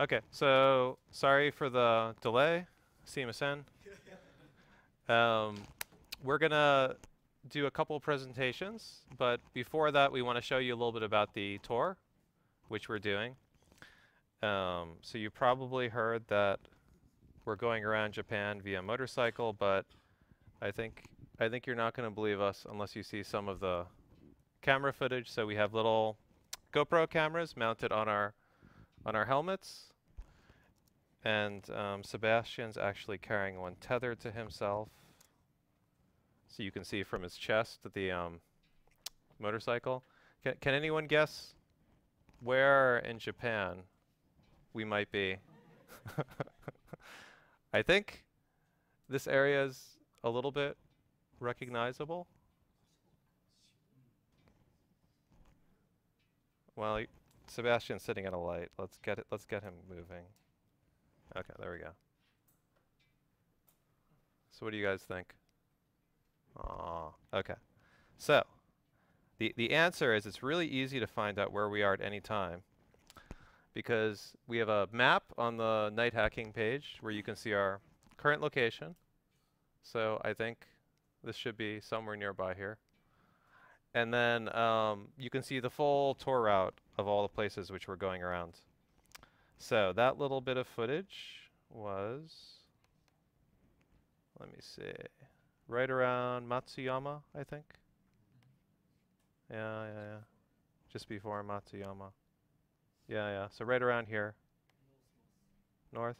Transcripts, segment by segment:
Okay, so sorry for the delay. Simasen. Um, we're gonna do a couple presentations, but before that, we want to show you a little bit about the tour, which we're doing. Um, so you probably heard that we're going around Japan via motorcycle, but I think I think you're not going to believe us unless you see some of the camera footage. So we have little GoPro cameras mounted on our on our helmets. And um, Sebastian's actually carrying one tethered to himself. So you can see from his chest the um, motorcycle. Can, can anyone guess where in Japan we might be? I think this area is a little bit recognizable. Well, Sebastian's sitting at a light. Let's get it. Let's get him moving. Okay, there we go. So what do you guys think? Aw, okay. So, the, the answer is it's really easy to find out where we are at any time because we have a map on the night hacking page where you can see our current location. So I think this should be somewhere nearby here. And then um, you can see the full tour route of all the places which we're going around. So that little bit of footage was, let me see, right around Matsuyama, I think. Yeah, yeah, yeah. Just before Matsuyama. Yeah, yeah. So right around here. North.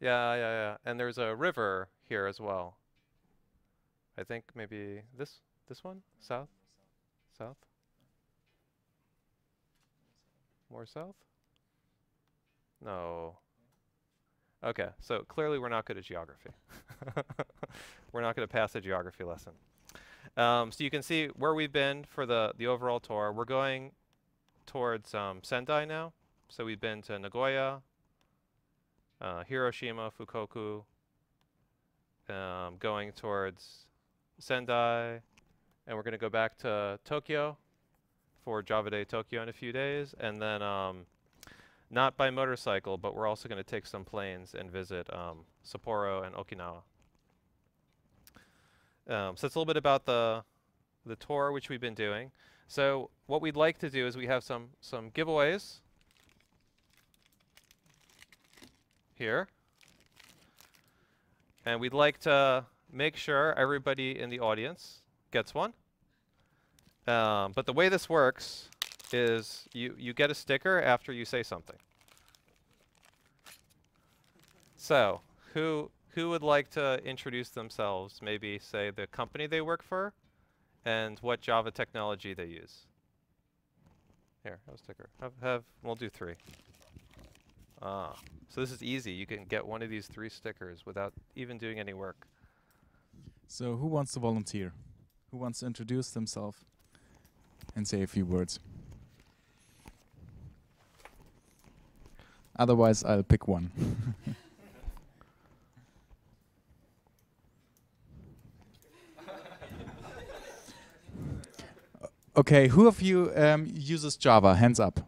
Yeah, yeah, yeah. And there's a river here as well. I think maybe this this one? South? South? More south? No. Okay, so clearly we're not good at geography. we're not going to pass a geography lesson. Um, so you can see where we've been for the, the overall tour. We're going towards um, Sendai now. So we've been to Nagoya, uh, Hiroshima, Fukoku, um, going towards Sendai, and we're going to go back to Tokyo for Java Day Tokyo in a few days, and then um, not by motorcycle, but we're also going to take some planes and visit um, Sapporo and Okinawa. Um, so that's a little bit about the the tour which we've been doing. So what we'd like to do is we have some some giveaways here. And we'd like to make sure everybody in the audience gets one. Um, but the way this works is you, you get a sticker after you say something. So, who who would like to introduce themselves? Maybe say the company they work for and what Java technology they use. Here, have a sticker. Have, have we'll do three. Ah, so this is easy. You can get one of these three stickers without even doing any work. So who wants to volunteer? Who wants to introduce themselves and say a few words? Otherwise, I'll pick one. okay, who of you um, uses Java? Hands up.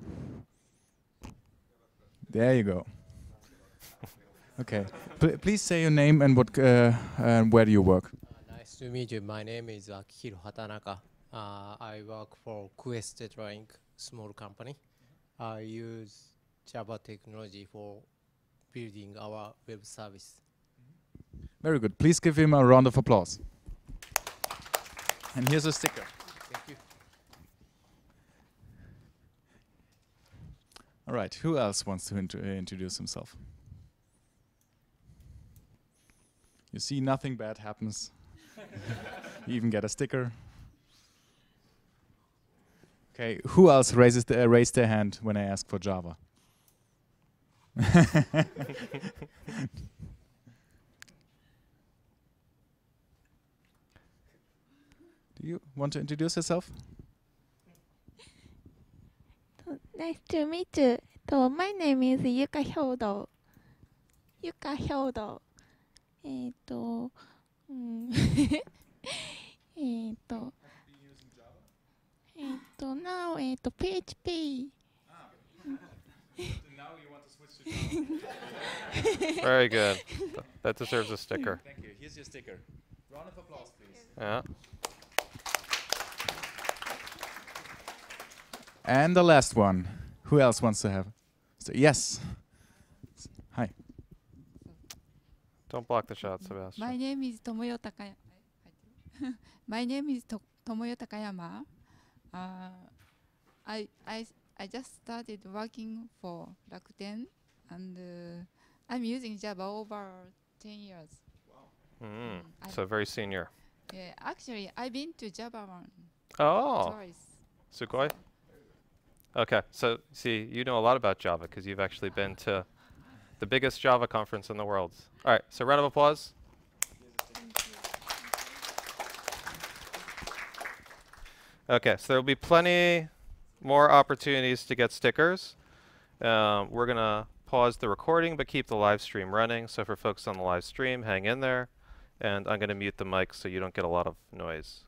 There you go. Okay, P please say your name and what uh, and where do you work? To meet you. My name is Akihiro Hatanaka. Uh, I work for Quest Inc. small company. I use Java technology for building our web service. Very good. Please give him a round of applause. And here's a sticker. Thank you. All right. Who else wants to int uh, introduce himself? You see, nothing bad happens you even get a sticker. Okay. Who else raises the, uh, raised their hand when I ask for Java? Do you want to introduce yourself? Nice to meet you. So my name is Yuka Hyodo. Yuka Hyodo. えっと、うん、 えっと、えっと、 と now えっと PHP now you want to switch to Very good. Th- That deserves a sticker. Thank you. Here's your sticker. Round of applause, please. Yeah. And the last one. Who else wants to have? So, yes. Don't block the shot, Sebastian. My name is Tomoyo Takayama. My name is to- Tomoyo Takayama. Uh, I, I, I just started working for Rakuten and uh, I'm using Java over 10 years. Mm. I- So very senior. Yeah, actually, I've been to JavaOne Oh, twice. Sugoi. Okay, so see, you know a lot about Java because you've actually been to the biggest Java conference in the world. All right, so round of applause. Okay, so there will be plenty more opportunities to get stickers. Um, we're going to pause the recording but keep the live stream running. So for folks on the live stream, hang in there. And I'm going to mute the mic so you don't get a lot of noise.